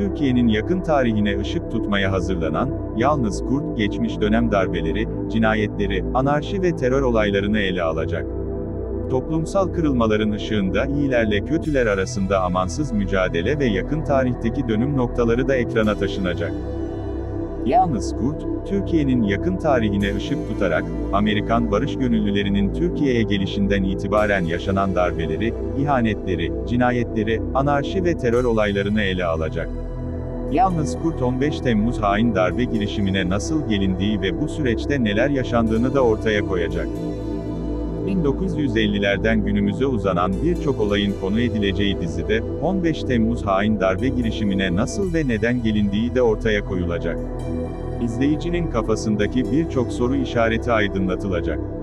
Türkiye'nin yakın tarihine ışık tutmaya hazırlanan, Yalnız Kurt, geçmiş dönem darbeleri, cinayetleri, anarşi ve terör olaylarını ele alacak. Toplumsal kırılmaların ışığında iyilerle kötüler arasında amansız mücadele ve yakın tarihteki dönüm noktaları da ekrana taşınacak. Yalnız Kurt, Türkiye'nin yakın tarihine ışık tutarak, Amerikan barış gönüllülerinin Türkiye'ye gelişinden itibaren yaşanan darbeleri, ihanetleri, cinayetleri, anarşi ve terör olaylarını ele alacak. Yalnız Kurt 15 Temmuz hain darbe girişimine nasıl gelindiği ve bu süreçte neler yaşandığını da ortaya koyacak. 1950'lerden günümüze uzanan birçok olayın konu edileceği dizide, 15 Temmuz hain darbe girişimine nasıl ve neden gelindiği de ortaya koyulacak. İzleyicinin kafasındaki birçok soru işareti aydınlatılacak.